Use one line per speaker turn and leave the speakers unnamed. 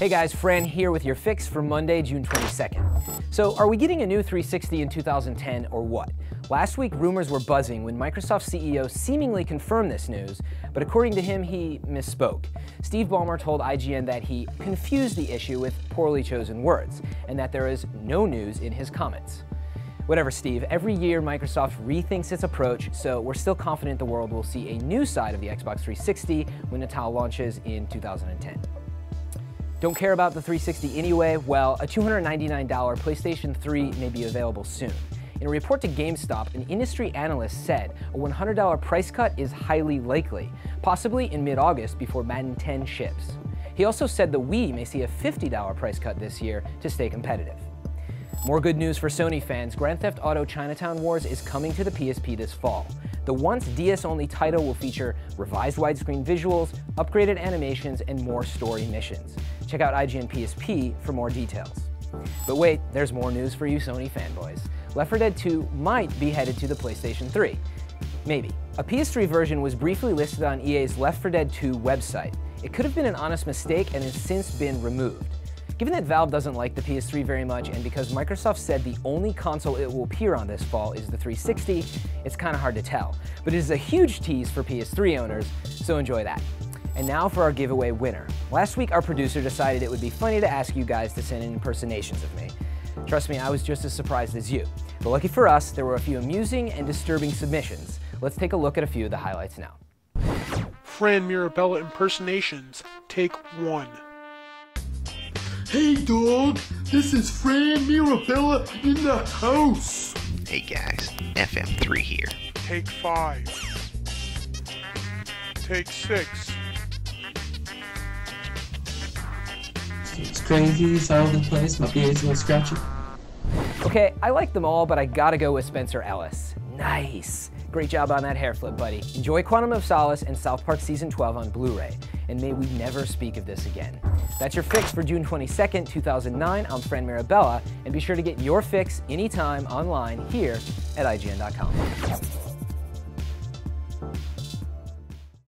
Hey guys, Fran here with your fix for Monday, June 22nd. So, are we getting a new 360 in 2010 or what? Last week, rumors were buzzing when Microsoft CEO seemingly confirmed this news, but according to him, he misspoke. Steve Ballmer told IGN that he confused the issue with poorly chosen words, and that there is no news in his comments. Whatever, Steve, every year Microsoft rethinks its approach, so we're still confident the world will see a new side of the Xbox 360 when Natal launches in 2010. Don't care about the 360 anyway? Well, a $299 PlayStation 3 may be available soon. In a report to GameStop, an industry analyst said a $100 price cut is highly likely, possibly in mid-August before Madden 10 ships. He also said the Wii may see a $50 price cut this year to stay competitive. More good news for Sony fans, Grand Theft Auto Chinatown Wars is coming to the PSP this fall. The once DS-only title will feature revised widescreen visuals, upgraded animations, and more story missions. Check out IGN PSP for more details. But wait, there's more news for you Sony fanboys. Left 4 Dead 2 might be headed to the PlayStation 3. Maybe. A PS3 version was briefly listed on EA's Left 4 Dead 2 website. It could have been an honest mistake and has since been removed. Given that Valve doesn't like the PS3 very much, and because Microsoft said the only console it will appear on this fall is the 360, it's kind of hard to tell. But it is a huge tease for PS3 owners, so enjoy that. And now for our giveaway winner. Last week, our producer decided it would be funny to ask you guys to send in impersonations of me. Trust me, I was just as surprised as you. But lucky for us, there were a few amusing and disturbing submissions. Let's take a look at a few of the highlights now.
Fran Mirabella impersonations, take one.
Hey dog, this is Fran Mirabella in the house.
Hey guys, FM3 here.
Take five. Take six.
It's crazy, it's all over the place, my beard's a little scratchy.
Okay, I like them all, but I gotta go with Spencer Ellis. Nice. Great job on that hair flip, buddy. Enjoy Quantum of Solace and South Park Season 12 on Blu-ray, and may we never speak of this again. That's your fix for June 22nd, 2009. I'm Fran Mirabella, and be sure to get your fix anytime online here at IGN.com.